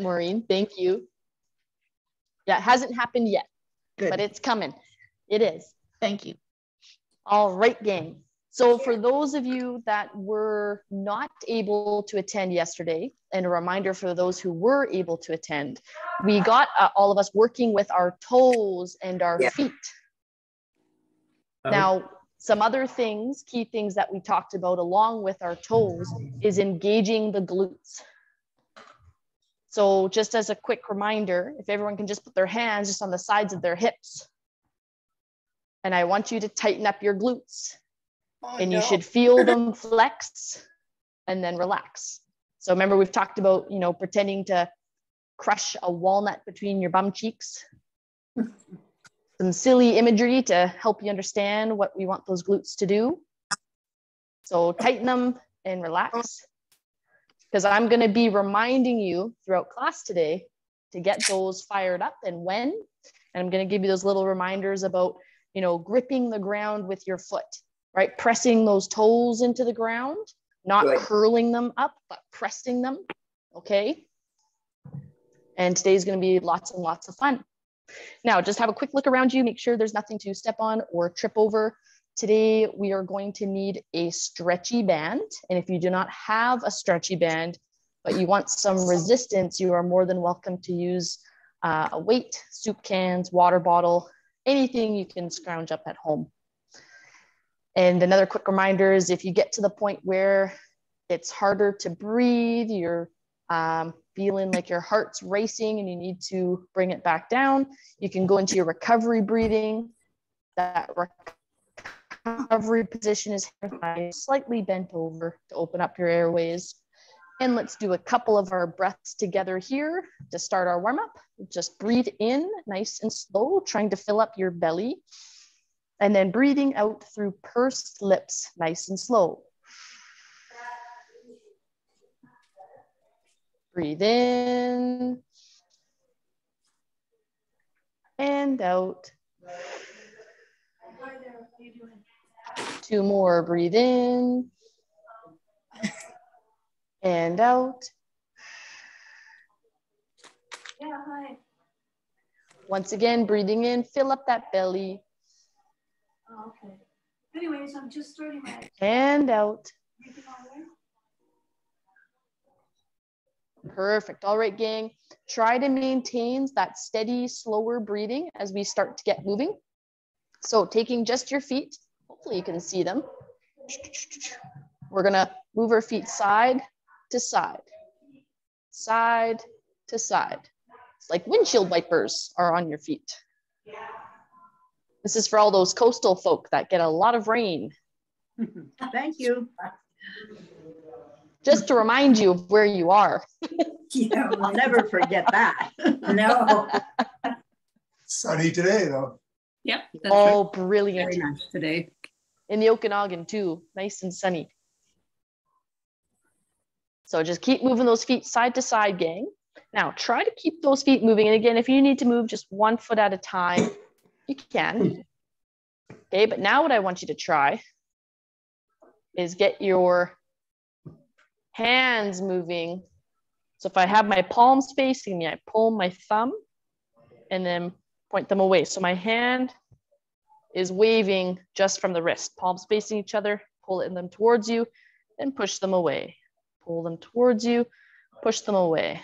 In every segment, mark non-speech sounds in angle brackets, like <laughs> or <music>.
Maureen. Thank you. Yeah, it hasn't happened yet, Good. but it's coming. It is. Thank you. All right, gang. So for those of you that were not able to attend yesterday, and a reminder for those who were able to attend, we got uh, all of us working with our toes and our Yeah. feet. Oh. Now, some other things, key things that we talked about along with our toes is engaging the glutes. So just as a quick reminder, if everyone can just put their hands just on the sides of their hips. And I want you to tighten up your glutes Oh, and you should feel them <laughs> flex and then relax. So remember we've talked about, you know, pretending to crush a walnut between your bum cheeks. <laughs> Some silly imagery to help you understand what we want those glutes to do. So tighten them and relax. Because I'm going to be reminding you throughout class today to get those fired up and when. And I'm going to give you those little reminders about, you know, gripping the ground with your foot right? Pressing those toes into the ground, not curling them up, but pressing them. Okay. And today's going to be lots and lots of fun. Now, just have a quick look around you, make sure there's nothing to step on or trip over. Today, we are going to need a stretchy band. And if you do not have a stretchy band, but you want some resistance, you are more than welcome to use uh, a weight, soup cans, water bottle, anything you can scrounge up at home. And another quick reminder is if you get to the point where it's harder to breathe, you're um, feeling like your heart's racing and you need to bring it back down, you can go into your recovery breathing. That recovery position is slightly bent over to open up your airways. And let's do a couple of our breaths together here to start our warm up. Just breathe in nice and slow, trying to fill up your belly and then breathing out through pursed lips, nice and slow. Breathe in and out. Two more, breathe in and out. Yeah, hi. Once again, breathing in, fill up that belly Oh, okay. Anyways, I'm just starting my and out. breathing all the way. Perfect. All right, gang. Try to maintain that steady, slower breathing as we start to get moving. So taking just your feet, hopefully you can see them. We're gonna move our feet side to side, side to side. It's like windshield wipers are on your feet. This is for all those coastal folk that get a lot of rain. <laughs> Thank you. Just to remind you of where you are. <laughs> Yeah, I'll never forget that. <laughs> no. Sunny today, though. Yep. That's Oh, right. brilliant. very nice today. In the Okanagan too, nice and sunny. So just keep moving those feet side to side, gang. Now try to keep those feet moving. And again, if you need to move just one foot at a time, you can. Okay, but now what I want you to try is get your hands moving. So if I have my palms facing me, I pull my thumb and then point them away. So my hand is waving just from the wrist, palms facing each other, pull them towards you, then push them away. Pull them towards you, push them away.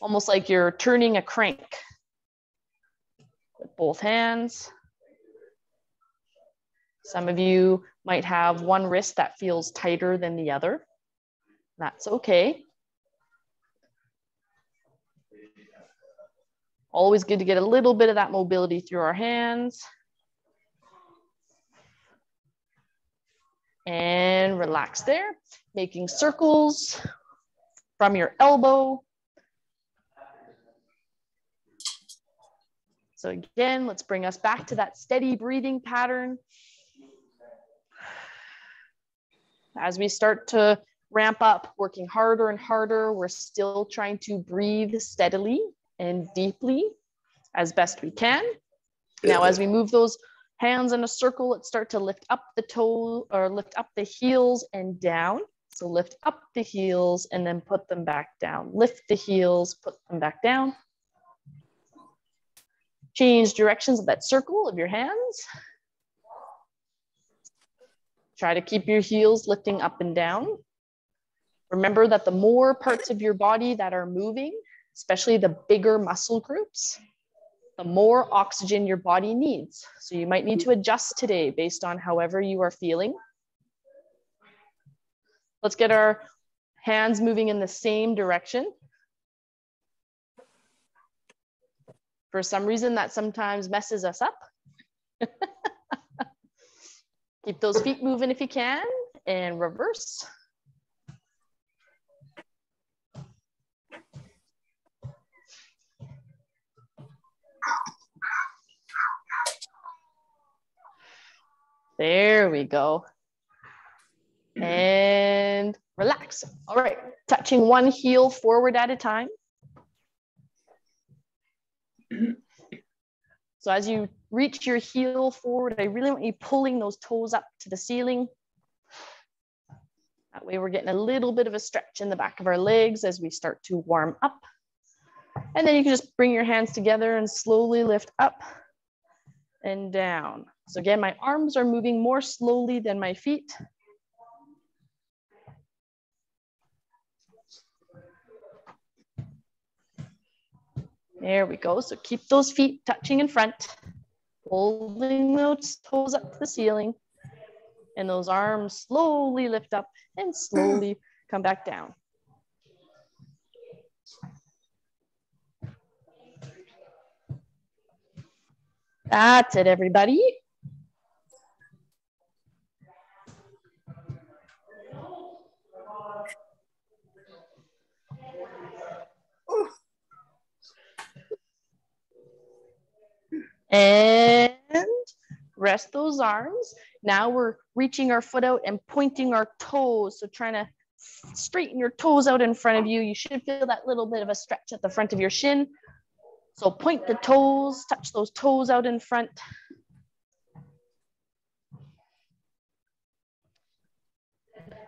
Almost like you're turning a crank with both hands. Some of you might have one wrist that feels tighter than the other. That's okay. Always good to get a little bit of that mobility through our hands. And relax there, making circles from your elbow. So again, let's bring us back to that steady breathing pattern. As we start to ramp up, working harder and harder, we're still trying to breathe steadily and deeply as best we can. Now, as we move those hands in a circle, let's start to lift up the toe or lift up the heels and down. So lift up the heels and then put them back down. Lift the heels, put them back down. Change directions of that circle of your hands. Try to keep your heels lifting up and down. Remember that the more parts of your body that are moving, especially the bigger muscle groups, the more oxygen your body needs. So you might need to adjust today based on however you are feeling. Let's get our hands moving in the same direction. For some reason, that sometimes messes us up. <laughs> Keep those feet moving if you can and reverse. There we go. And relax. All right, touching one heel forward at a time. So as you reach your heel forward, I really want you pulling those toes up to the ceiling. That way we're getting a little bit of a stretch in the back of our legs as we start to warm up. And then you can just bring your hands together and slowly lift up and down. So again, my arms are moving more slowly than my feet. There we go. So keep those feet touching in front, holding those toes up to the ceiling, and those arms slowly lift up and slowly come back down. That's it, everybody. And rest those arms. Now we're reaching our foot out and pointing our toes. So trying to straighten your toes out in front of you. You should feel that little bit of a stretch at the front of your shin. So point the toes, touch those toes out in front.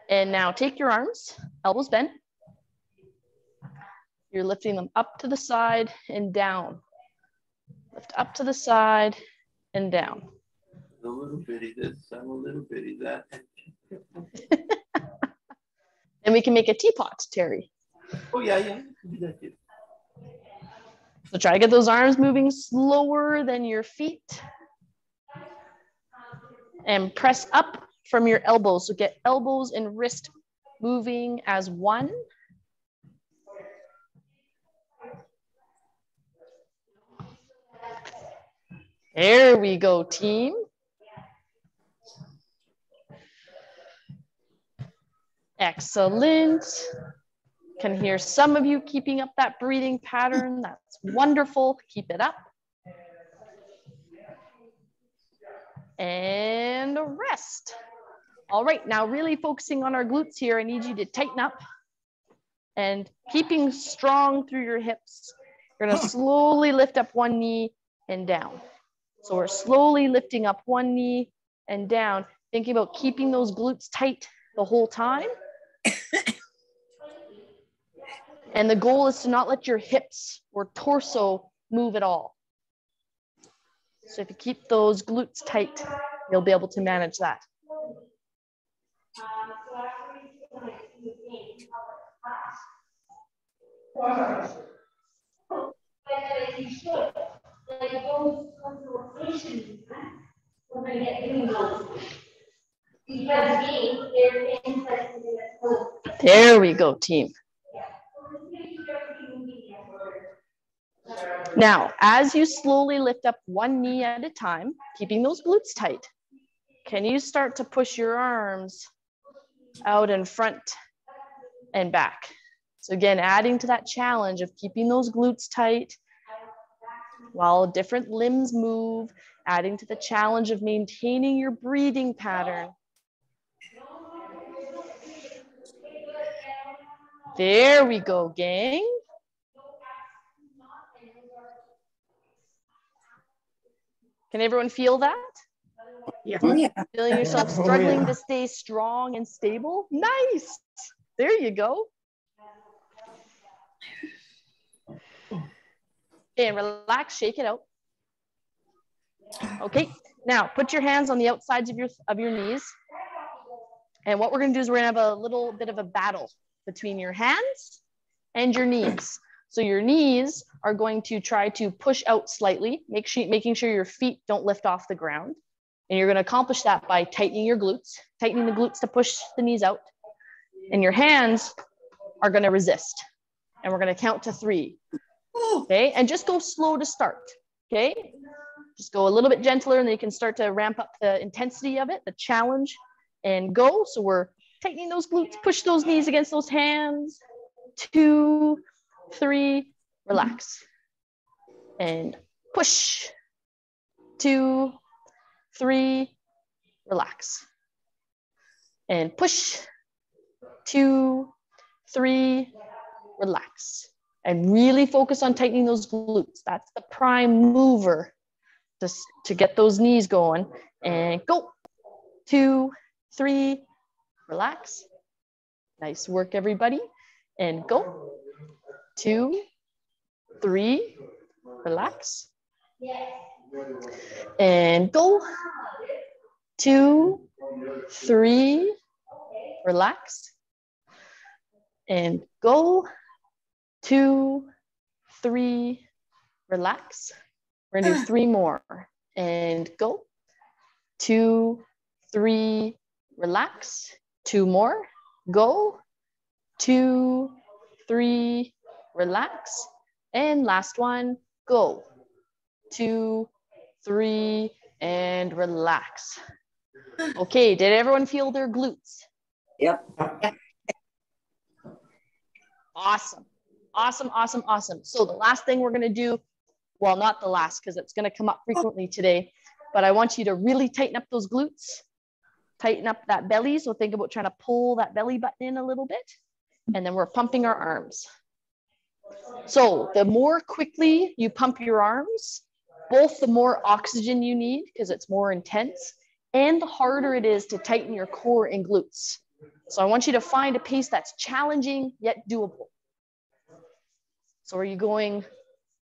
And now take your arms, elbows bent. You're lifting them up to the side and down. Lift up to the side and down. A little bitty this, I'm a little bitty that. <laughs> and we can make a teapot, Terry. Oh, yeah, yeah. So try to get those arms moving slower than your feet. And press up from your elbows. So get elbows and wrist moving as one. There we go, team. Excellent. Can hear some of you keeping up that breathing pattern. That's wonderful. Keep it up. And rest. All right, now really focusing on our glutes here, I need you to tighten up and keeping strong through your hips. You're gonna slowly lift up one knee and down. So we're slowly lifting up one knee and down, thinking about keeping those glutes tight the whole time. And the goal is to not let your hips or torso move at all. So if you keep those glutes tight, you'll be able to manage that. There we go, team. Now, as you slowly lift up one knee at a time, keeping those glutes tight, can you start to push your arms out in front and back? So again, adding to that challenge of keeping those glutes tight while different limbs move, adding to the challenge of maintaining your breathing pattern. There we go, gang. Can everyone feel that? Yeah. Oh, yeah. Feeling yourself Oh, struggling yeah. to stay strong and stable? Nice. There you go. And relax, shake it out. Okay, now put your hands on the outsides of your of your knees. And what we're gonna do is we're gonna have a little bit of a battle between your hands and your knees. So your knees are going to try to push out slightly, make sure, making sure your feet don't lift off the ground. And you're gonna accomplish that by tightening your glutes, tightening the glutes to push the knees out. And your hands are gonna resist. And we're gonna count to three. Okay, and just go slow to start. Okay, just go a little bit gentler and then you can start to ramp up the intensity of it, the challenge, and go. So we're tightening those glutes, push those knees against those hands. Two, three, relax. And push. Two, three, relax. And push. Two, three, relax. And really focus on tightening those glutes. That's the prime mover to, to get those knees going. And go. Two, three, relax. Nice work, everybody. And go. Two, three, relax. And go. Two, three, relax. And go. Two, three, relax. We're gonna do <sighs> three more. And go. Two, three, relax. Two more. Go. Two, three, relax. And last one, go. Two, three, and relax. Okay, did everyone feel their glutes? Yep. Awesome. Awesome, awesome, awesome. So the last thing we're gonna do, well, not the last, because it's gonna come up frequently today, but I want you to really tighten up those glutes, tighten up that belly. So think about trying to pull that belly button in a little bit. And then we're pumping our arms. So the more quickly you pump your arms, both the more oxygen you need because it's more intense and the harder it is to tighten your core and glutes. So I want you to find a pace that's challenging yet doable. So are you going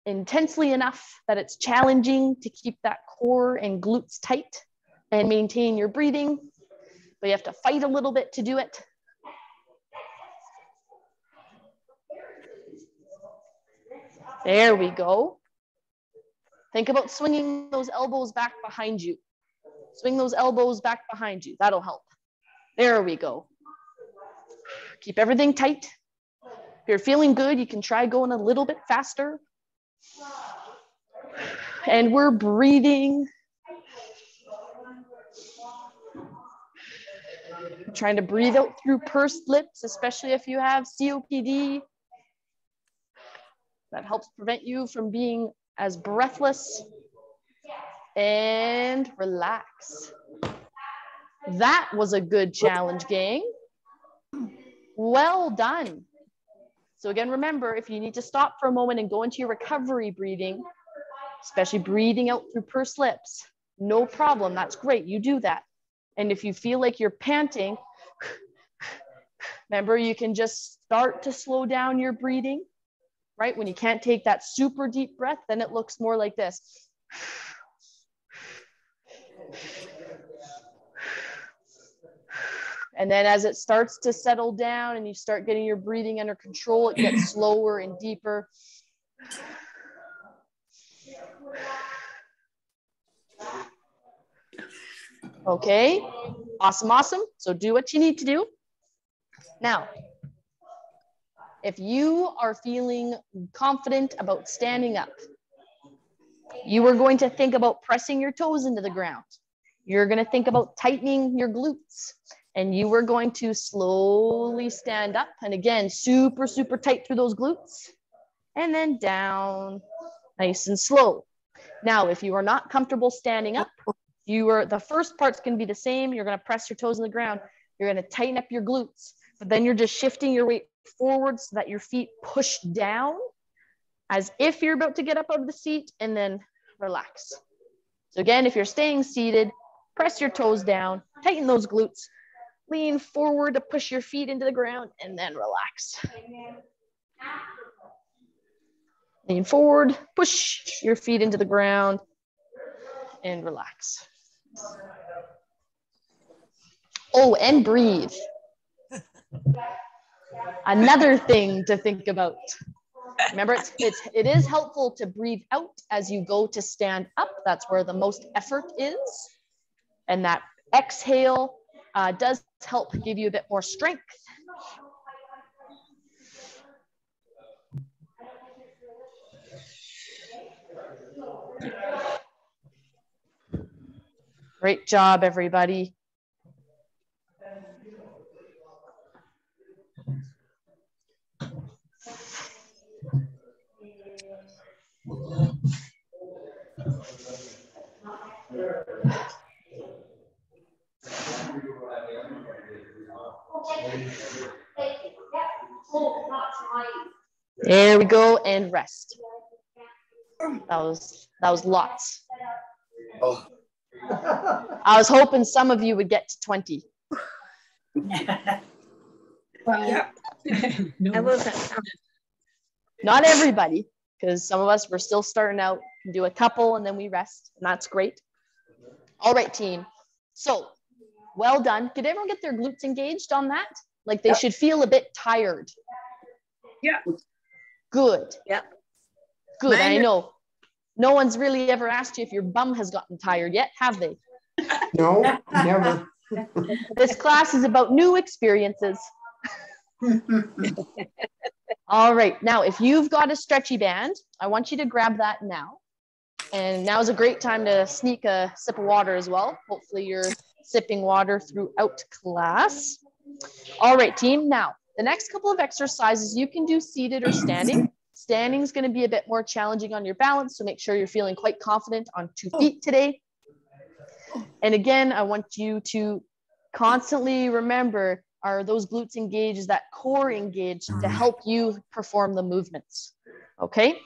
intensely enough that it's challenging to keep that core and glutes tight and maintain your breathing, but you have to fight a little bit to do it? There we go. Think about swinging those elbows back behind you. Swing those elbows back behind you. That'll help. There we go. Keep everything tight. If you're feeling good, you can try going a little bit faster. And we're breathing. Trying to breathe out through pursed lips, especially if you have COPD. That helps prevent you from being as breathless. And relax. That was a good challenge, gang. Well done. So again, remember, if you need to stop for a moment and go into your recovery breathing, especially breathing out through pursed lips, no problem. That's great. You do that. And if you feel like you're panting, <sighs> remember, you can just start to slow down your breathing, right? When you can't take that super deep breath, then it looks more like this. And then as it starts to settle down and you start getting your breathing under control, it gets <clears throat> slower and deeper. Okay, awesome, awesome. So do what you need to do. Now, if you are feeling confident about standing up, you are going to think about pressing your toes into the ground. You're going to think about tightening your glutes and you are going to slowly stand up. And again, super, super tight through those glutes and then down nice and slow. Now, if you are not comfortable standing up, you are the first part's going to be the same. You're going to press your toes in the ground. You're going to tighten up your glutes, but then you're just shifting your weight forward so that your feet push down as if you're about to get up out of the seat and then relax. So again, if you're staying seated, press your toes down, tighten those glutes, lean forward to push your feet into the ground and then relax. Lean forward, push your feet into the ground and relax. Oh, and breathe. <laughs> Another thing to think about. Remember, it's, it's, it is helpful to breathe out as you go to stand up. That's where the most effort is. And that exhale uh, does help give you a bit more strength. Great job, everybody. There we go, and rest. That was that was lots. Oh. I was hoping some of you would get to 20. <laughs> Well, I <laughs> no. wasn't. Not everybody, because some of us we're still starting out, can do a couple and then we rest, and that's great. All right, team. So well done. Did everyone get their glutes engaged on that? Like they should feel a bit tired. Yeah. Good. Yeah. Good. I know. No one's really ever asked you if your bum has gotten tired yet, have they? <laughs> No, never. This class is about new experiences. <laughs> All right. Now, if you've got a stretchy band, I want you to grab that now. And now is a great time to sneak a sip of water as well. Hopefully, you're sipping water throughout class. All right, team. Now, the next couple of exercises you can do seated or standing. Standing is going to be a bit more challenging on your balance, so make sure you're feeling quite confident on two feet today. And again, I want you to constantly remember are those glutes engaged, is that core engaged to help you perform the movements. Okay.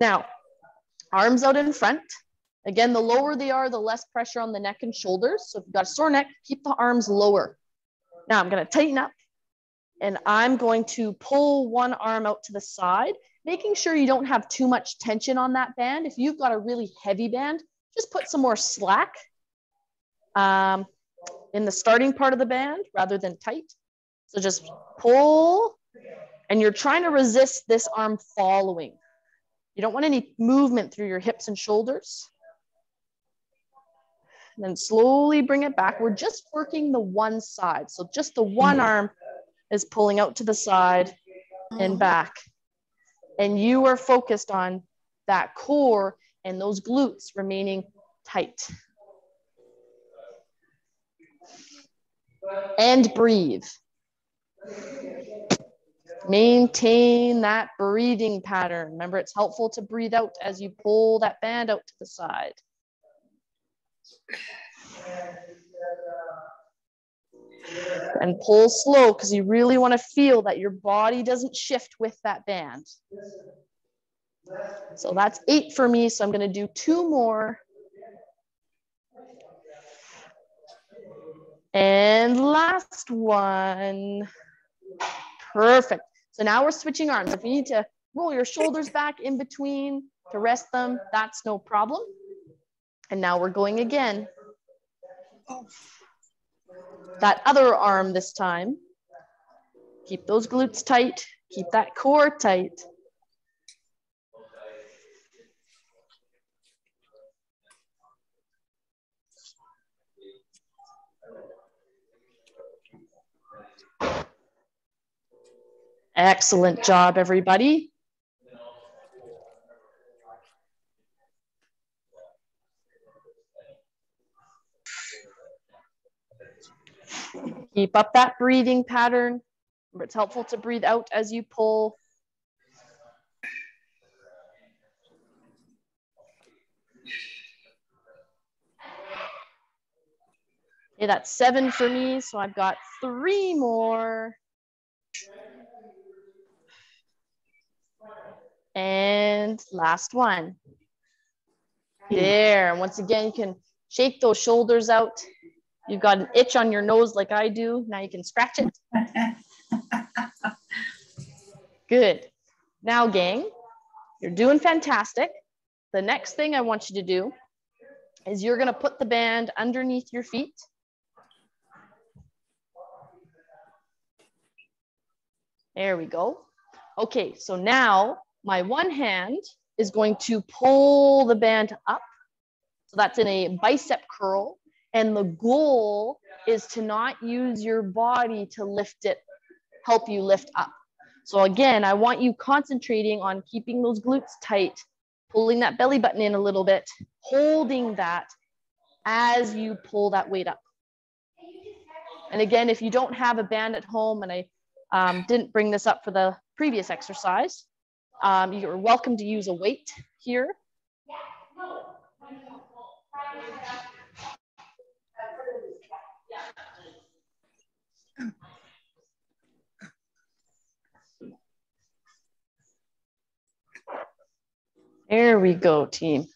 Now, arms out in front. Again, the lower they are, the less pressure on the neck and shoulders. So if you've got a sore neck, keep the arms lower. Now I'm going to tighten up and I'm going to pull one arm out to the side, making sure you don't have too much tension on that band. If you've got a really heavy band, just put some more slack um, in the starting part of the band rather than tight. So just pull, and you're trying to resist this arm following. You don't want any movement through your hips and shoulders. And then slowly bring it back. We're just working the one side. So just the one arm is pulling out to the side and back. And you are focused on that core and those glutes remaining tight. And breathe. Maintain that breathing pattern. Remember, it's helpful to breathe out as you pull that band out to the side. And pull slow because you really want to feel that your body doesn't shift with that band. So that's eight for me. So I'm going to do two more. And last one. Perfect. So now we're switching arms. If you need to roll your shoulders back in between to rest them, that's no problem. And now we're going again. That other arm this time. Keep those glutes tight. Keep that core tight. Excellent job, everybody. Keep up that breathing pattern. Remember, it's helpful to breathe out as you pull. Okay, that's seven for me. So I've got three more. And last one. Hmm. There. Once again, you can shake those shoulders out You've got an itch on your nose like I do. Now you can scratch it. <laughs> Good. Now, gang, you're doing fantastic. The next thing I want you to do is you're gonna put the band underneath your feet. There we go. Okay, so now my one hand is going to pull the band up. So that's in a bicep curl. And the goal is to not use your body to lift it, help you lift up. So again, I want you concentrating on keeping those glutes tight, pulling that belly button in a little bit, holding that as you pull that weight up. And again, if you don't have a band at home, and I um, didn't bring this up for the previous exercise, um, you're welcome to use a weight here. There we go, team.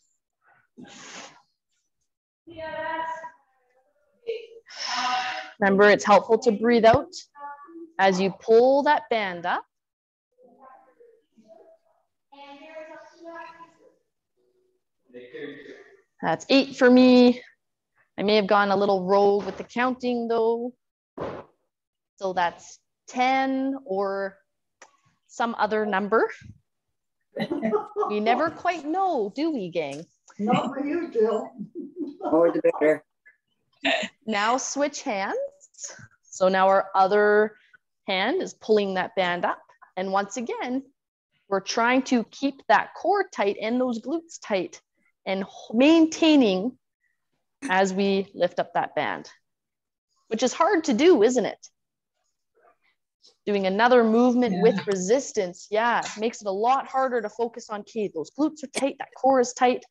Remember, it's helpful to breathe out as you pull that band up. That's eight for me. I may have gone a little rogue with the counting though. So that's 10 or some other number. <laughs> we never quite know, do we, gang? Not for you, Jill. More the better. Now switch hands. So now our other hand is pulling that band up. And once again, we're trying to keep that core tight and those glutes tight and maintaining as we lift up that band, which is hard to do, isn't it? Doing another movement Yeah. with resistance, yeah, makes it a lot harder to focus on, okay, those glutes are tight, that core is tight,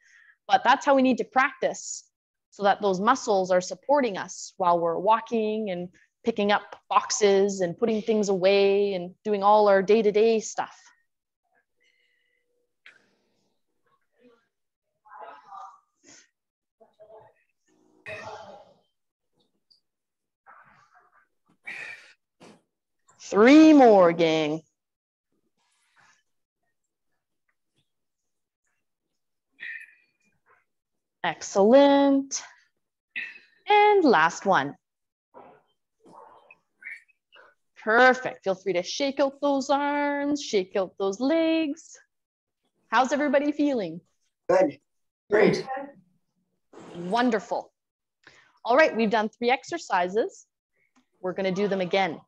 but that's how we need to practice so that those muscles are supporting us while we're walking and picking up boxes and putting things away and doing all our day-to-day stuff. Three more, gang. Excellent. And last one. Perfect. Feel free to shake out those arms, shake out those legs. How's everybody feeling? Good. Great. Wonderful. All right, we've done three exercises. We're going to do them again.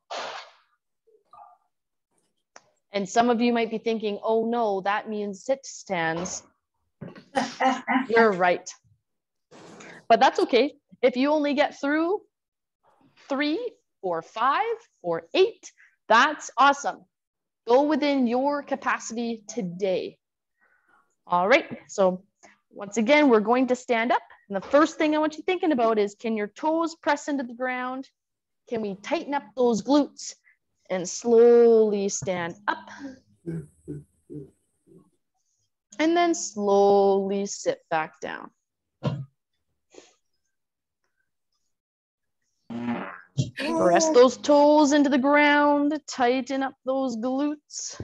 And some of you might be thinking, oh no, that means sit stands. <laughs> You're right. But that's okay. If you only get through three or five or eight, that's awesome. Go within your capacity today. All right. So once again, we're going to stand up. And the first thing I want you thinking about is can your toes press into the ground? Can we tighten up those glutes and slowly stand up? And then slowly sit back down. Press oh. those toes into the ground, tighten up those glutes.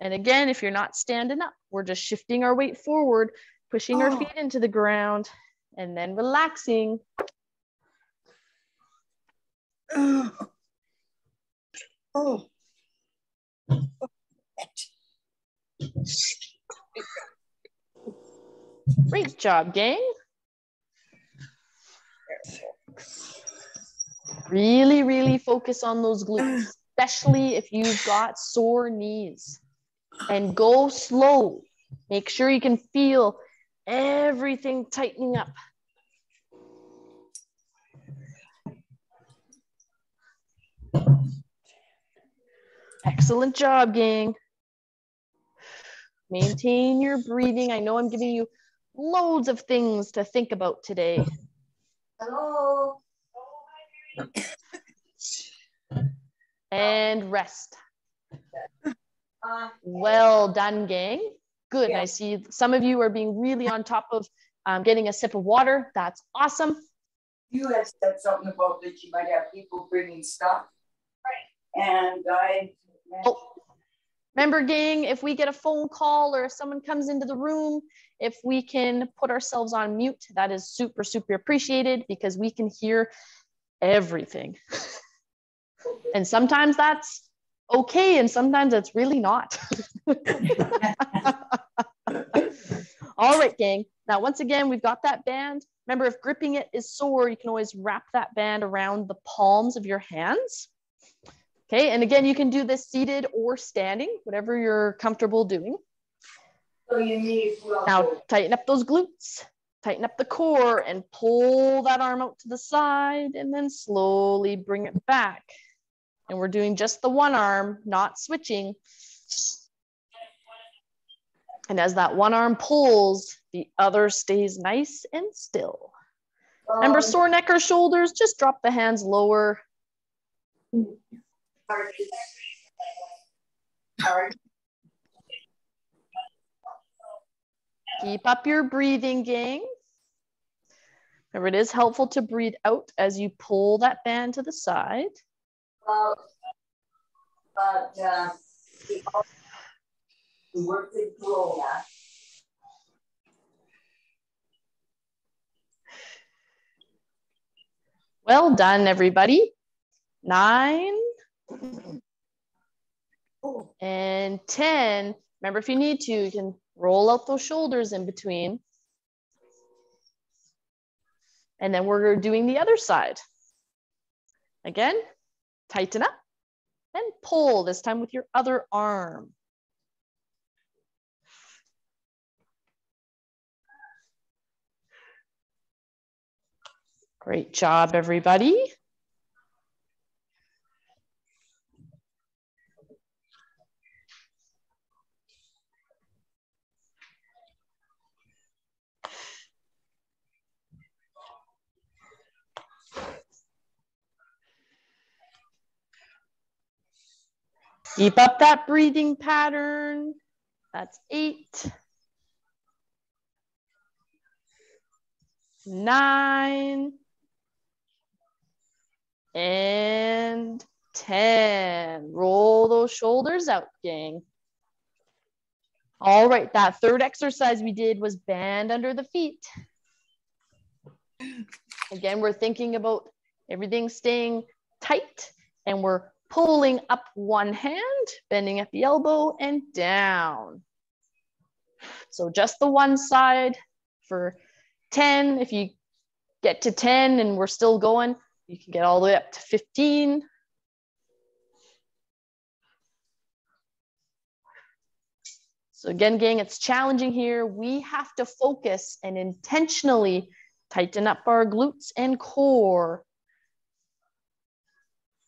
And again, if you're not standing up, we're just shifting our weight forward, pushing our Oh. feet into the ground, and then relaxing. Oh. Oh. Great job, gang. Really, really focus on those glutes, especially if you've got sore knees. And go slow. Make sure you can feel everything tightening up. Excellent job, gang. Maintain your breathing. I know I'm giving you loads of things to think about today. Hello. And rest. Uh, Well done, gang. Good. I see some of you are being really on top of um, getting a sip of water. That's awesome. You had said something about that you might have people bringing stuff. Right. And I. Oh, remember, gang, if we get a phone call or if someone comes into the room, if we can put ourselves on mute, that is super, super appreciated because we can hear everything. <laughs> and sometimes that's okay, and sometimes it's really not. <laughs> All right, gang. Now, once again, we've got that band. Remember, if gripping it is sore, you can always wrap that band around the palms of your hands. Okay, and again, you can do this seated or standing, whatever you're comfortable doing. So you need. Now, tighten up those glutes, tighten up the core, and pull that arm out to the side, and then slowly bring it back. And we're doing just the one arm, not switching. And as that one arm pulls, the other stays nice and still. Um, Remember sore neck or shoulders, just drop the hands lower. Keep up your breathing, gang. Remember, it is helpful to breathe out as you pull that band to the side. Well done, everybody. Nine and 10. Remember, if you need to, you can roll out those shoulders in between. And then we're doing the other side. Again, tighten up and pull, this time with your other arm. Great job, everybody. Keep up that breathing pattern. That's eight. Nine. And 10. Roll those shoulders out, gang. All right, that third exercise we did was band under the feet. Again, we're thinking about everything staying tight and we're pulling up one hand, bending at the elbow and down. So just the one side for 10. If you get to 10 and we're still going, you can get all the way up to 15. So again, gang, it's challenging here. We have to focus and intentionally tighten up our glutes and core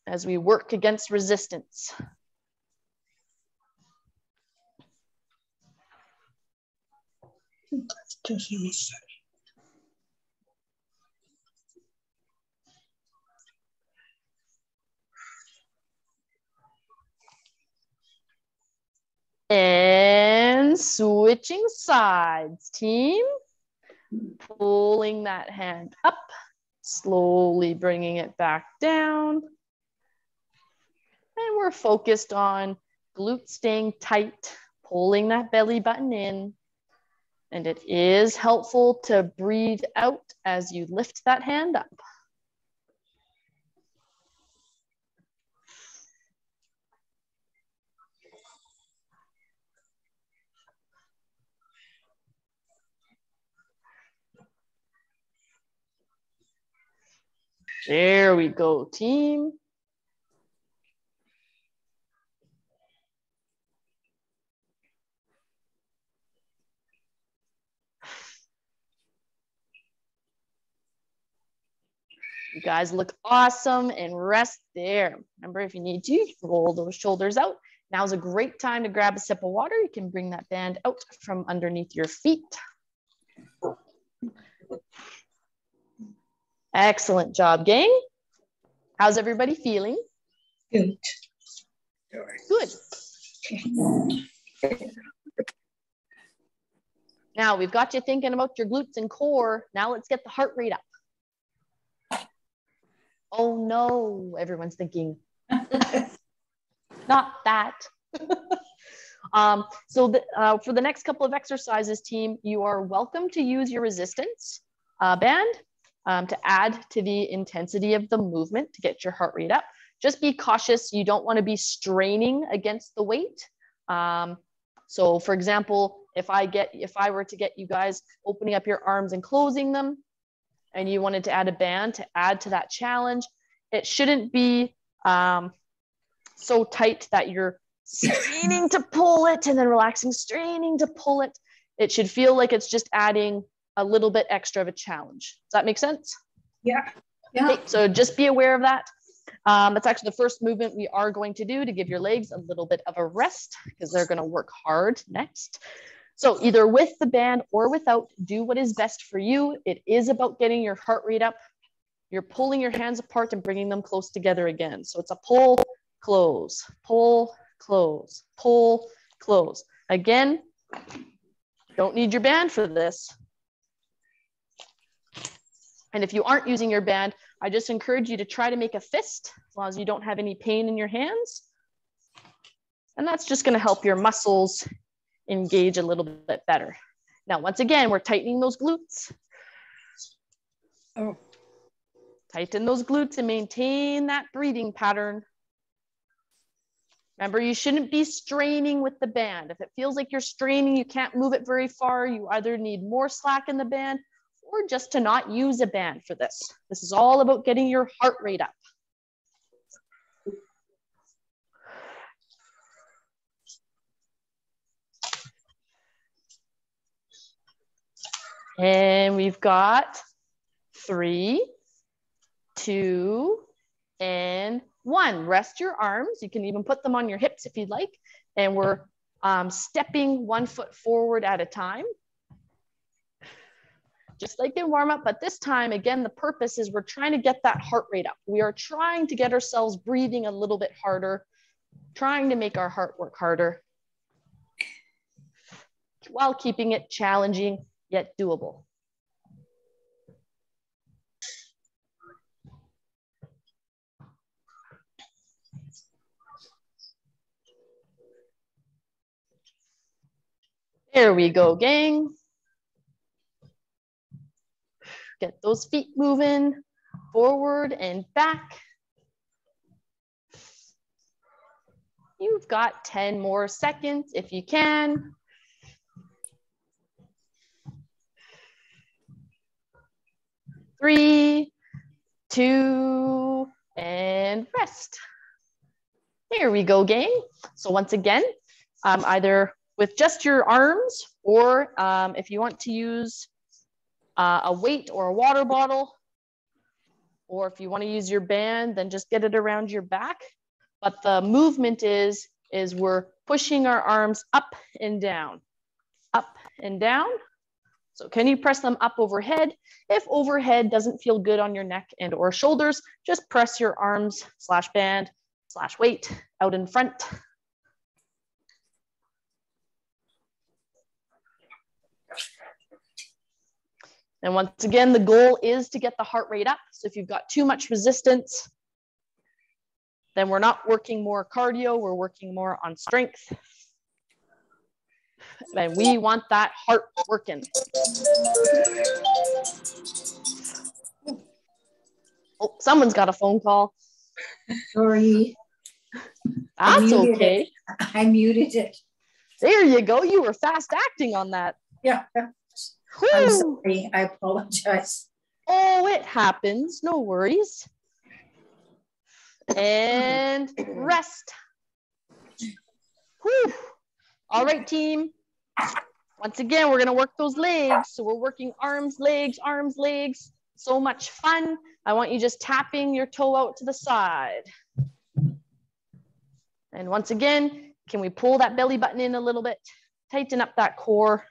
as we work against resistance. And switching sides, team. Pulling that hand up, slowly bringing it back down. And we're focused on glutes staying tight, pulling that belly button in. And it is helpful to breathe out as you lift that hand up. There we go, team. You guys look awesome and rest there. Remember, if you need to, roll those shoulders out. Now is a great time to grab a sip of water. You can bring that band out from underneath your feet. Excellent job, gang. How's everybody feeling? Good. Good. Now we've got you thinking about your glutes and core. Now let's get the heart rate up. Oh no, everyone's thinking, <laughs> not that. <laughs> um, so the, uh, for the next couple of exercises, team, you are welcome to use your resistance uh, band um, to add to the intensity of the movement to get your heart rate up. Just be cautious. You don't want to be straining against the weight. Um, so for example, if I get, if I were to get you guys opening up your arms and closing them, and you wanted to add a band to add to that challenge, it shouldn't be um, so tight that you're straining to pull it and then relaxing, straining to pull it. It should feel like it's just adding a little bit extra of a challenge. Does that make sense? Yeah. Yeah. Okay, so just be aware of that. Um, that's actually the first movement we are going to do to give your legs a little bit of a rest because they're going to work hard next. So either with the band or without, do what is best for you. It is about getting your heart rate up. You're pulling your hands apart and bringing them close together again. So it's a pull, close, pull, close, pull, close. Again, don't need your band for this. And if you aren't using your band, I just encourage you to try to make a fist as long as you don't have any pain in your hands. And that's just gonna help your muscles engage a little bit better. Now, once again, we're tightening those glutes. Oh. Tighten those glutes and maintain that breathing pattern. Remember, you shouldn't be straining with the band. If it feels like you're straining, you can't move it very far, you either need more slack in the band or just to not use a band for this. This is all about getting your heart rate up. And we've got three, two, and one. Rest your arms. You can even put them on your hips if you'd like. And we're um, stepping one foot forward at a time. Just like in warm up, but this time, again, the purpose is we're trying to get that heart rate up. We are trying to get ourselves breathing a little bit harder, trying to make our heart work harder while keeping it challenging yet doable. There we go, gang. Get those feet moving forward and back. You've got 10 more seconds if you can. Three, two, and rest. Here we go, gang. So once again, um, either with just your arms, or um, if you want to use uh, a weight or a water bottle, or if you want to use your band, then just get it around your back. But the movement is, is we're pushing our arms up and down, up and down. So can you press them up overhead? If overhead doesn't feel good on your neck and or shoulders, just press your arms slash band slash weight out in front And once again, the goal is to get the heart rate up. So if you've got too much resistance, then we're not working more cardio, we're working more on strength. And we want that heart working. Oh, someone's got a phone call. Sorry, That's muted okay. I muted it. There you go. You were fast acting on that. Yeah, I'm sorry. I apologize. Oh, it happens. No worries. And rest. Whew. All right, team. Once again, we're going to work those legs. So we're working arms, legs, arms, legs. So much fun. I want you just tapping your toe out to the side. And once again, can we pull that belly button in a little bit? Tighten up that core.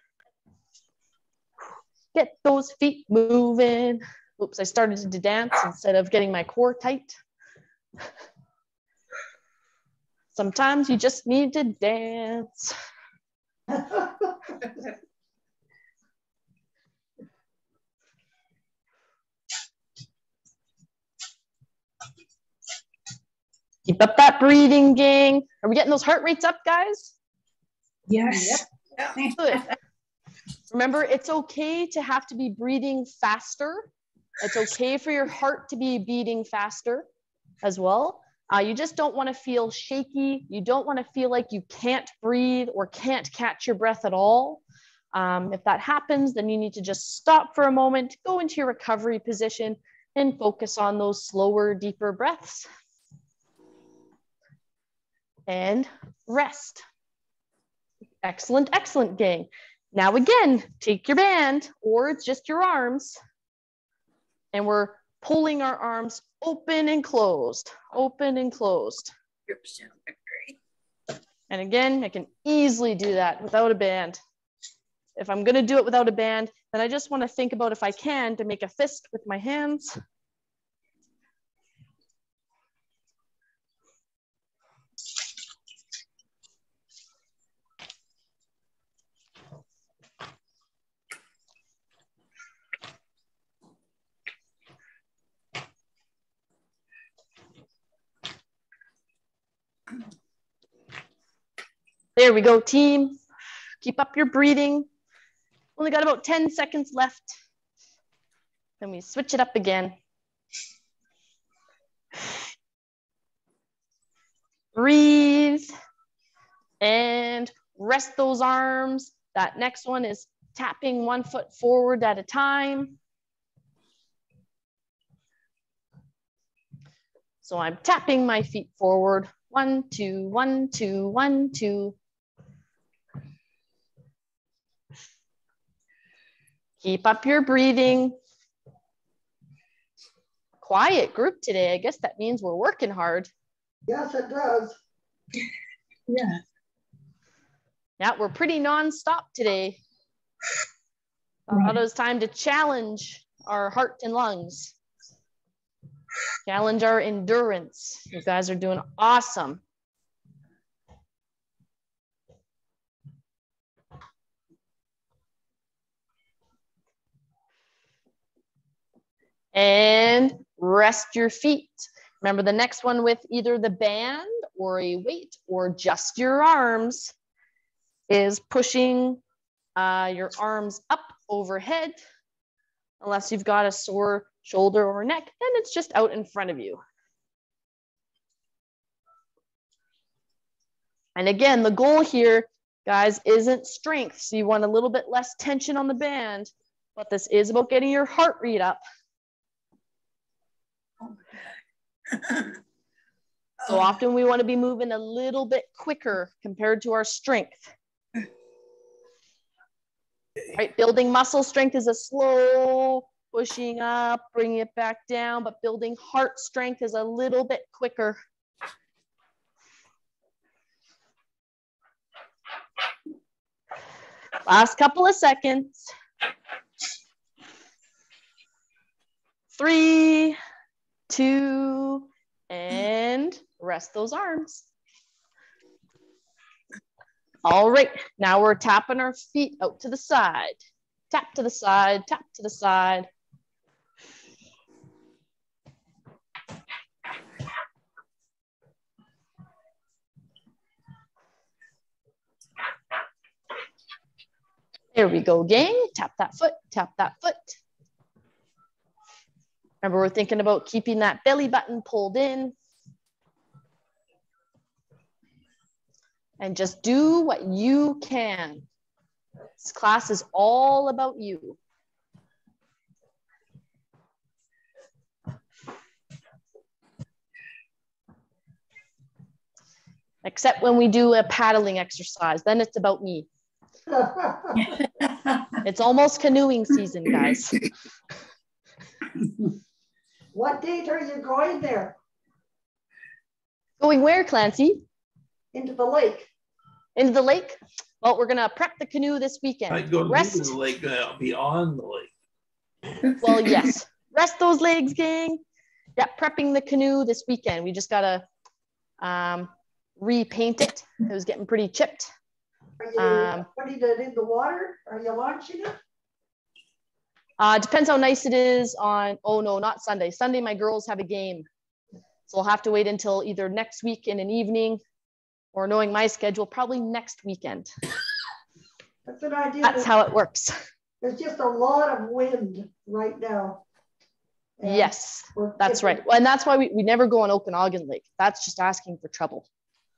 Get those feet moving. Oops, I started to dance instead of getting my core tight. <laughs> Sometimes you just need to dance. Keep up that breathing, gang. Are we getting those heart rates up, guys? Yes. Good. Remember, it's okay to have to be breathing faster. It's okay for your heart to be beating faster as well. Uh, you just don't want to feel shaky. You don't want to feel like you can't breathe or can't catch your breath at all. Um, if that happens, then you need to just stop for a moment, go into your recovery position, and focus on those slower, deeper breaths. And rest. Excellent, excellent, gang. Now again, take your band or it's just your arms and we're pulling our arms open and closed, open and closed. And again, I can easily do that without a band. If I'm gonna do it without a band, then I just wanna think about if I can to make a fist with my hands. There we go, team. Keep up your breathing. Only got about 10 seconds left. Then we switch it up again. Breathe and rest those arms. That next one is tapping one foot forward at a time. So I'm tapping my feet forward. One, two, one, two, one, two. Keep up your breathing. Quiet group today. I guess that means we're working hard. Yes, it does. <laughs> Yeah. Yeah, we're pretty nonstop today. I thought it was time to challenge our heart and lungs. Challenge our endurance. You guys are doing awesome. And rest your feet. Remember the next one with either the band or a weight or just your arms is pushing uh, your arms up overhead. Unless you've got a sore shoulder or neck, then it's just out in front of you. And again, the goal here, guys, isn't strength. So you want a little bit less tension on the band, but this is about getting your heart rate up. So um, often we want to be moving a little bit quicker compared to our strength. Right, building muscle strength is a slow pushing up, bringing it back down, but building heart strength is a little bit quicker. Last couple of seconds. Three, two, and rest those arms. All right, now we're tapping our feet out to the side. Tap to the side, tap to the side. There we go, gang. Tap that foot, tap that foot. Remember, we're thinking about keeping that belly button pulled in. And just do what you can. This class is all about you. Except when we do a paddling exercise, then it's about me. <laughs> It's almost canoeing season, guys. <laughs> What date are you going there? Going where, Clancy? Into the lake? Into the lake? Well, we're gonna prep the canoe this weekend. I'd go to Rest. the lake, uh, be on the lake. <laughs> Well, yes. Rest those legs, gang. Yeah, prepping the canoe this weekend. We just gotta um, repaint it. It was getting pretty chipped. Are you Um, putting it in the water? Are you launching it? Uh, depends how nice it is on. Oh no, not Sunday. Sunday, my girls have a game. So we'll have to wait until either next week in an evening or knowing my schedule, probably next weekend. That's an idea. That's how it works. There's just a lot of wind right now. And Yes, that's right. Well, And that's why we, we never go on Okanagan Lake. That's just asking for trouble.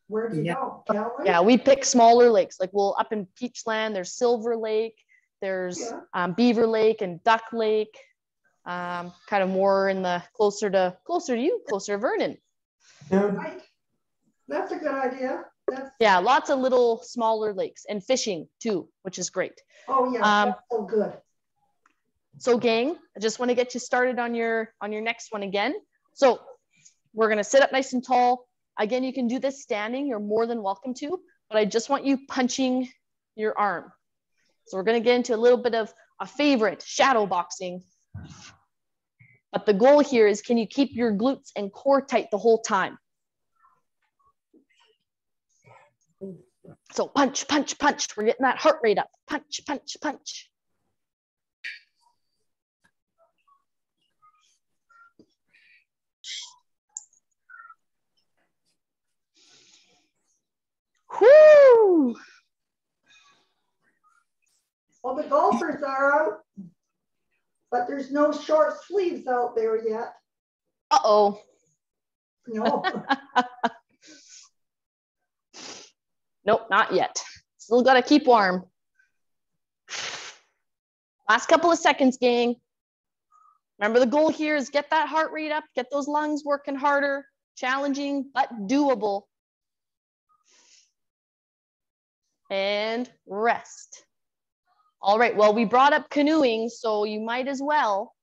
Where do you Yeah. go? Cowley? Yeah, we pick smaller lakes. Like we'll up in Peachland, there's Silver Lake, there's Yeah. um, Beaver Lake and Duck Lake. Um, kind of more in the closer to closer to you, closer to Vernon. Yeah, Right. That's a good idea. That's, Yeah, lots of little smaller lakes and fishing too, which is great. oh yeah, Um, that's so good. So gang, I just want to get you started on your on your next one again. So we're gonna sit up nice and tall. Again, you can do this standing, you're more than welcome to, but I just want you punching your arm. So we're gonna get into a little bit of a favorite, shadow boxing. But the goal here is can you keep your glutes and core tight the whole time? So punch, punch, punch. We're getting that heart rate up. Punch, punch, punch. Whoo! Well, the golfers are out, but there's no short sleeves out there yet. Uh-oh. No, <laughs> Nope, not yet. Still got to keep warm. Last couple of seconds, gang. Remember the goal here is get that heart rate up, get those lungs working harder, challenging, but doable. And rest. All right, well, we brought up canoeing, so you might as well,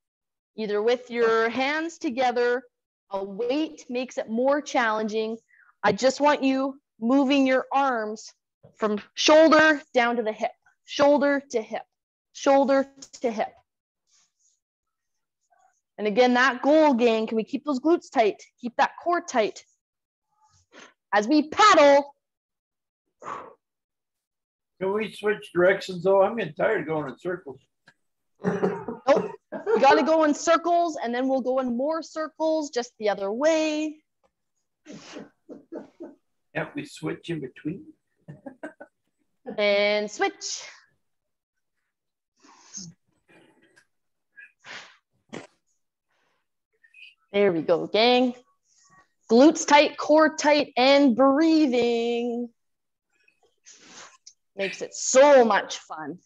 either with your hands together, a weight makes it more challenging. I just want you moving your arms from shoulder down to the hip, shoulder to hip, shoulder to hip. And again, that goal, gang, can we keep those glutes tight? Keep that core tight. As we paddle, Can we switch directions though? I'm getting tired of going in circles. nope, we got to go in circles and then we'll go in more circles just the other way. Can't we switch in between? and switch. There we go, gang. Glutes tight, core tight, and breathing. Makes it so much fun.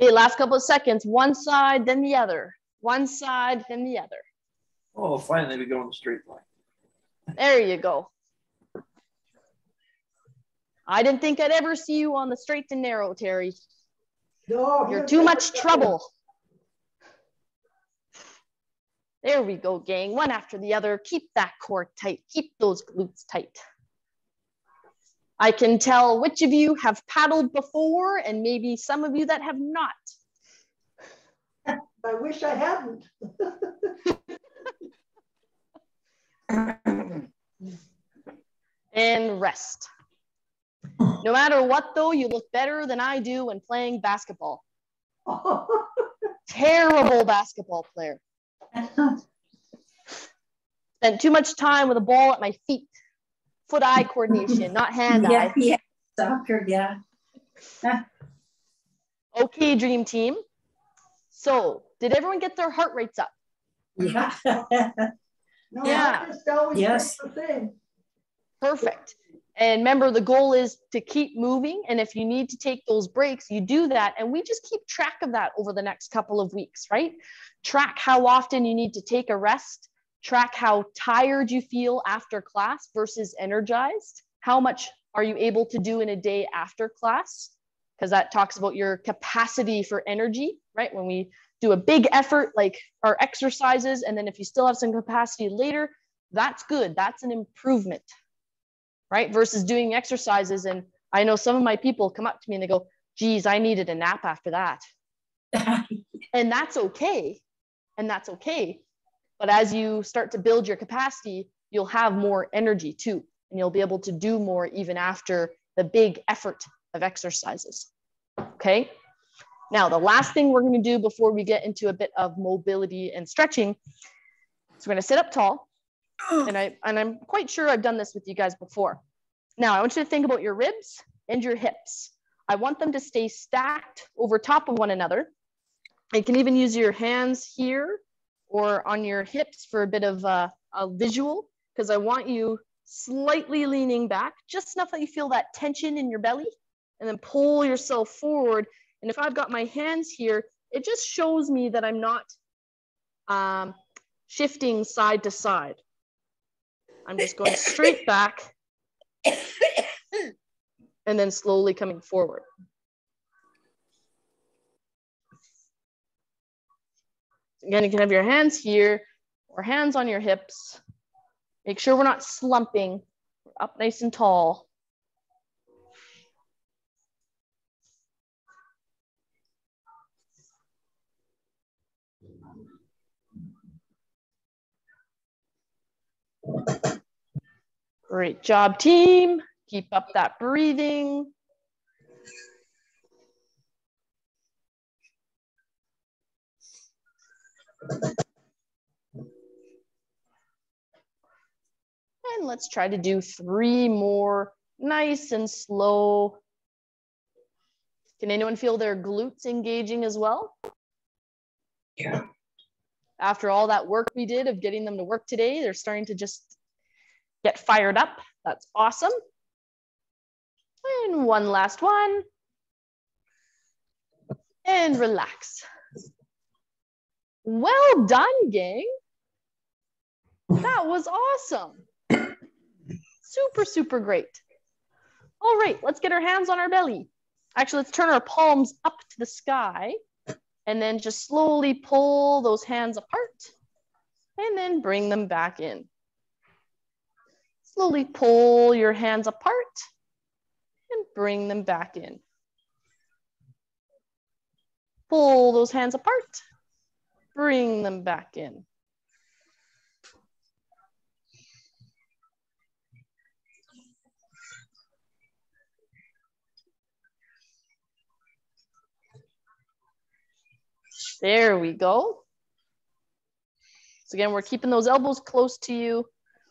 Okay, last couple of seconds. One side, then the other. One side, then the other. Oh, finally we go on the straight line. There you go. I didn't think I'd ever see you on the straight and narrow, Terry. no. You're you're too much trouble. There we go, gang. One after the other. Keep that core tight. Keep those glutes tight. I can tell which of you have paddled before and maybe some of you that have not. I wish I hadn't. And rest. No matter what, though, you look better than I do when playing basketball. Terrible basketball player. <laughs> Spent too much time with a ball at my feet. Foot eye coordination, not hand Yeah, eye. yeah, soccer, yeah. <laughs> Okay, dream team. So, did everyone get their heart rates up? Yeah. <laughs> No, Yeah. Always Yes. think the same. Perfect. And remember, the goal is to keep moving. And if you need to take those breaks, you do that. And we just keep track of that over the next couple of weeks, right? Track how often you need to take a rest, track how tired you feel after class versus energized. How much are you able to do in a day after class? Because that talks about your capacity for energy, right? When we do a big effort like our exercises, and then if you still have some capacity later, that's good. That's an improvement right? Versus doing exercises. And I know some of my people come up to me and they go, geez, I needed a nap after that. <laughs> And that's okay. And that's okay. But as you start to build your capacity, you'll have more energy too. And you'll be able to do more even after the big effort of exercises. Okay. Now, the last thing we're going to do before we get into a bit of mobility and stretching So we're gonna sit up tall. Oh. And I and I'm quite sure I've done this with you guys before. Now I want you to think about your ribs and your hips. I want them to stay stacked over top of one another. You can even use your hands here or on your hips for a bit of uh, a visual because I want you slightly leaning back, just enough that you feel that tension in your belly, and then pull yourself forward. And if I've got my hands here, it just shows me that I'm not um, shifting side to side. I'm just going straight back <coughs> and then slowly coming forward. Again, you can have your hands here or hands on your hips. Make sure we're not slumping. We're up nice and tall. Great job, team. Keep up that breathing. And let's try to do three more nice and slow. Can anyone feel their glutes engaging as well? Yeah. After all that work we did of getting them to work today, they're starting to just get fired up. That's awesome. And one last one. And relax. Well done, gang. That was awesome. Super, super great. All right, let's get our hands on our belly. Actually, let's turn our palms up to the sky and then just slowly pull those hands apart and then bring them back in. Slowly pull your hands apart and bring them back in. Pull those hands apart, bring them back in. There we go. So again, we're keeping those elbows close to you.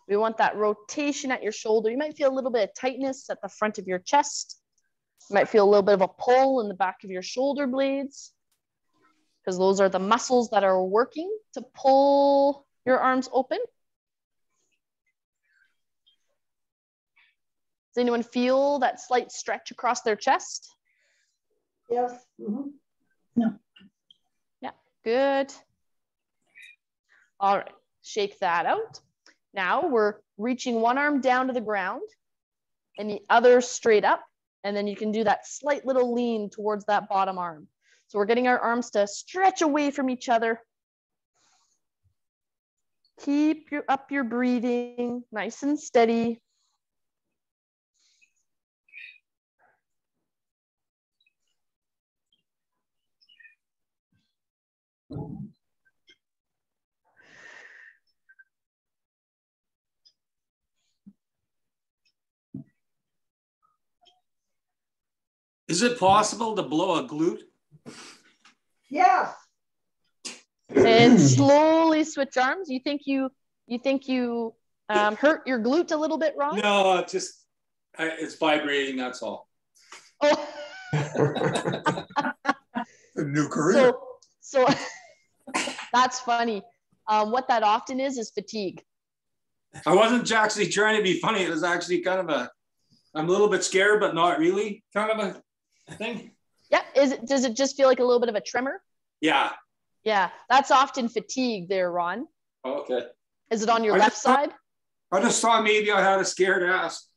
We want that rotation at your shoulder. You might feel a little bit of tightness at the front of your chest. You might feel a little bit of a pull in the back of your shoulder blades because those are the muscles that are working to pull your arms open. Does anyone feel that slight stretch across their chest? Yes. mhm. No. Yeah, good. All right, shake that out. Now we're reaching one arm down to the ground and the other straight up. And then you can do that slight little lean towards that bottom arm. So we're getting our arms to stretch away from each other. Keep your, up your breathing nice and steady. Is it possible to blow a glute? Yes. and slowly switch arms. You think you you think you um, hurt your glute a little bit, Ron? No, just I, it's vibrating. That's all. Oh, A new career. so so <laughs> that's funny. Um, what that often is is fatigue. I wasn't actually trying to be funny. It was actually kind of a. I'm a little bit scared, but not really. Kind of a thing. Yeah. Is it? Does it just feel like a little bit of a tremor? Yeah. Yeah, that's often fatigue there, Ron. Oh, okay. Is it on your I left just- side? I just thought maybe I had a scared ass.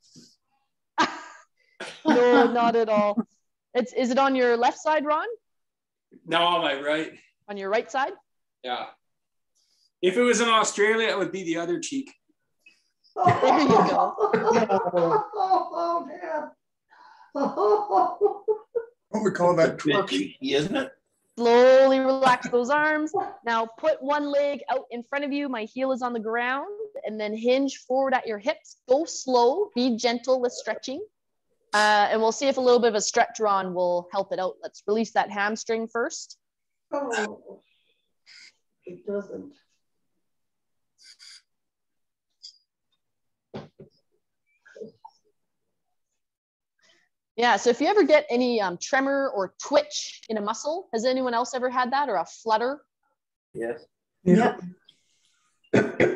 <laughs> No, not at all. It's is it on your left side, Ron? No, on my right. On your right side? Yeah. If it was in Australia, it would be the other cheek. <laughs> There you go. <laughs> Oh, man. What we call that Bit twerking. isn't it? Slowly relax those arms. Now put one leg out in front of you. My heel is on the ground and then hinge forward at your hips. Go slow, be gentle with stretching. Uh, and we'll see if a little bit of a stretch, Ron, will help it out. Let's release that hamstring first. oh. It doesn't. Yeah, so if you ever get any um, tremor or twitch in a muscle, has anyone else ever had that or a flutter? Yes. Yeah.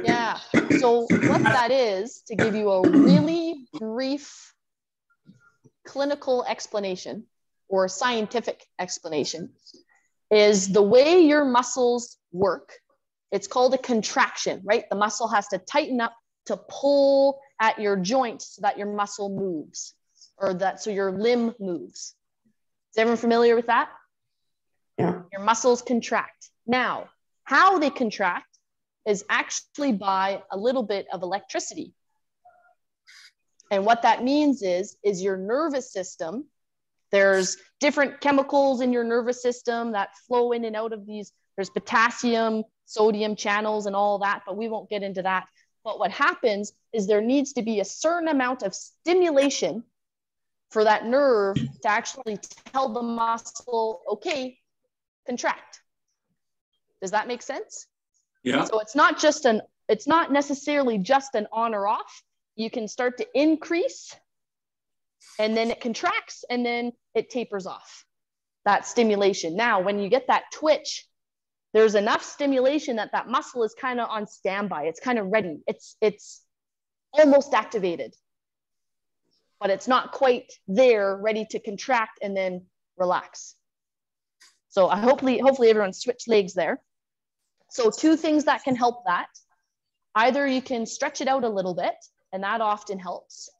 Yeah. So what that is, to give you a really brief clinical explanation or scientific explanation, is the way your muscles work. It's called a contraction, right? The muscle has to tighten up to pull at your joint so that your muscle moves or that so your limb moves. Is everyone familiar with that? Yeah. Your muscles contract. Now, how they contract is actually by a little bit of electricity. And what that means is, is your nervous system, there's different chemicals in your nervous system that flow in and out of these. There's potassium, sodium channels and all that, but we won't get into that. But what happens is there needs to be a certain amount of stimulation for that nerve to actually tell the muscle, okay, contract. Does that make sense? Yeah. So it's not just an, it's not necessarily just an on or off. You can start to increase and then it contracts and then it tapers off that stimulation. Now, when you get that twitch, there's enough stimulation that that muscle is kind of on standby. It's kind of ready. It's, it's almost activated, but it's not quite there ready to contract and then relax. So I hopefully, hopefully everyone switched legs there. So two things that can help that. Either you can stretch it out a little bit, and that often helps.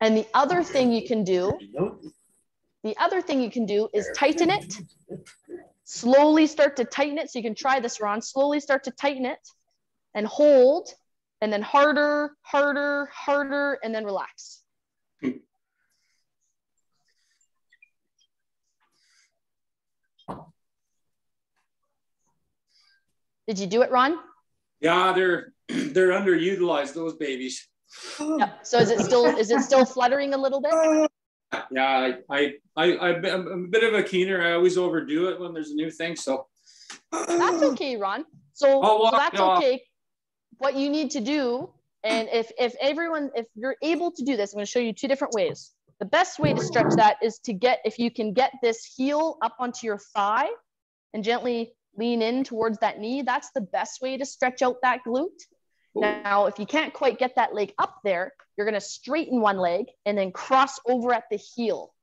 And the other thing you can do, the other thing you can do is tighten it. Slowly start to tighten it. So you can try this, Ron. Slowly start to tighten it and hold, and then harder, harder, harder, and then relax. Did you do it, Ron? Yeah, they're <clears throat> they're underutilized, those babies. Yep. So is it still is it still fluttering a little bit? <sighs> Yeah, I, I, I, I'm a bit of a keener. I always overdo it when there's a new thing. So That's <clears throat> okay, Ron. So, Oh, so that's okay. What you need to do, and if if everyone, if you're able to do this, I'm going to show you two different ways. The best way to stretch that is to get if you can get this heel up onto your thigh and gently lean in towards that knee. That's the best way to stretch out that glute. Now, if you can't quite get that leg up there, you're going to straighten one leg and then cross over at the heel.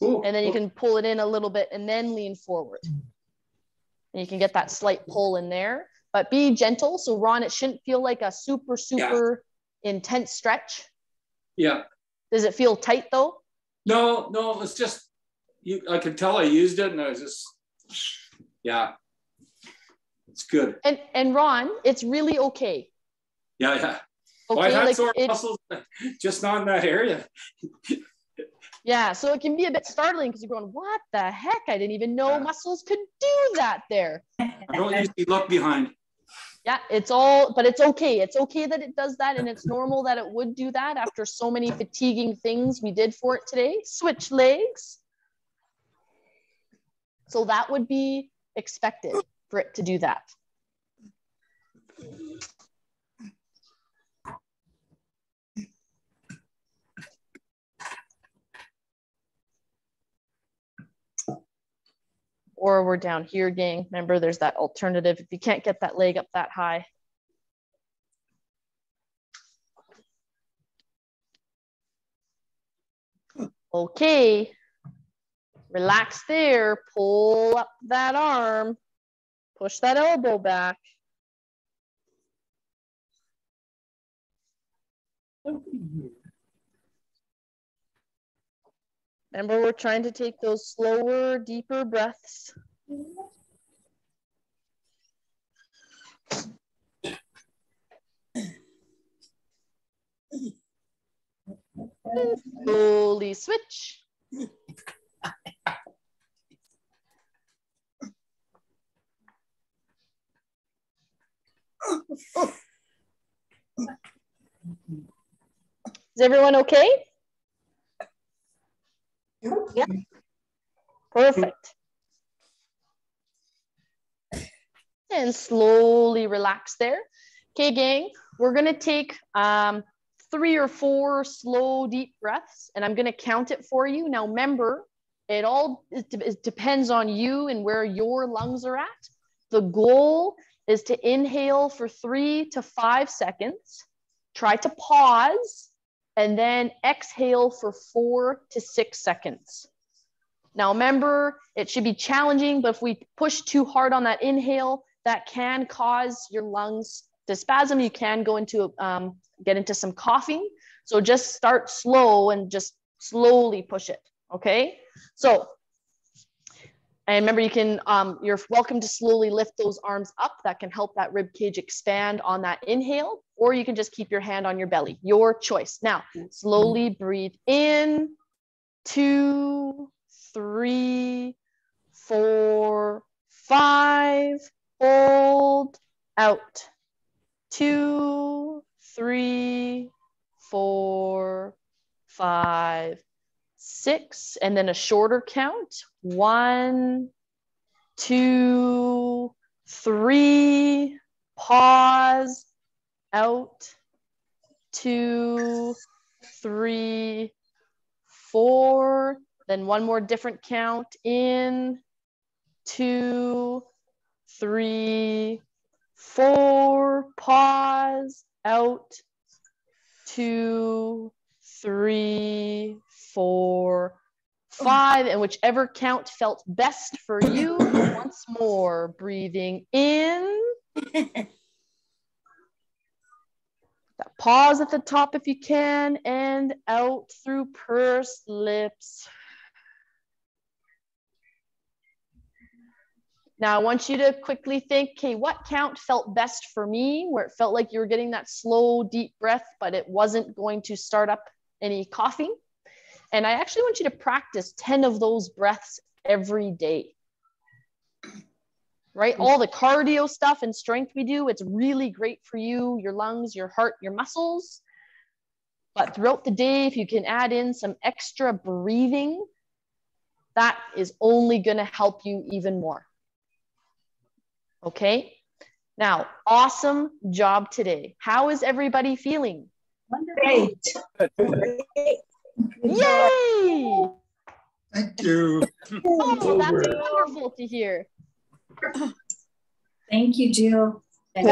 Cool. And then you can pull it in a little bit and then lean forward. And you can get that slight pull in there, but be gentle. So, Ron, it shouldn't feel like a super, super intense stretch. Yeah. Does it feel tight though? No, no, it's just you. I could tell I used it, and I was just, yeah, it's good. And and Ron, it's really okay. Yeah, yeah. Oh, okay, Well, I've had like sore it, muscles, just not in that area. yeah. So it can be a bit startling because you're going, "What the heck? I didn't even know Yeah. muscles could do that there." I don't usually look behind. Yeah, it's all, but it's okay. It's okay that it does that, and it's normal that it would do that after so many fatiguing things we did for it today. Switch legs. So that would be expected for it to do that. Or we're down here, gang. Remember, there's that alternative. If you can't get that leg up that high, Okay. Relax there. Pull up that arm. Push that elbow back. Remember, we're trying to take those slower, deeper breaths. And slowly switch. Is everyone okay? Yeah. Perfect. And slowly relax there. Okay, gang, we're gonna take um, three or four slow, deep breaths, and I'm going to count it for you. Now, remember, it all it depends on you and where your lungs are at. The goal is to inhale for three to five seconds, try to pause, and then exhale for four to six seconds. Now, remember, it should be challenging, but if we push too hard on that inhale, that can cause your lungs to spasm. You can go into um, get into some coughing. So just start slow and just slowly push it. Okay. So, and remember, you can, um, you're welcome to slowly lift those arms up. That can help that rib cage expand on that inhale, or you can just keep your hand on your belly, your choice. Now, slowly breathe in, two, three, four, five, hold, out, two, three, four, five, six, and then a shorter count. One, two, three, pause, out, two, three, four, then one more different count in, two, three, four, pause, out, two, three, four, oh. five, and whichever count felt best for you. <coughs> Once more, breathing in. <laughs> That pause at the top if you can, and out through pursed lips. Now, I want you to quickly think, okay, what count felt best for me, where it felt like you were getting that slow, deep breath, but it wasn't going to start up any coughing? And I actually want you to practice 10 of those breaths every day. Right? All the cardio stuff and strength we do, it's really great for you, your lungs, your heart, your muscles. But throughout the day, if you can add in some extra breathing, that is only going to help you even more. Okay. Now, awesome job today. How is everybody feeling? Great. Yay! Thank you. Oh, that's wonderful to hear. Thank you, Jill. Thank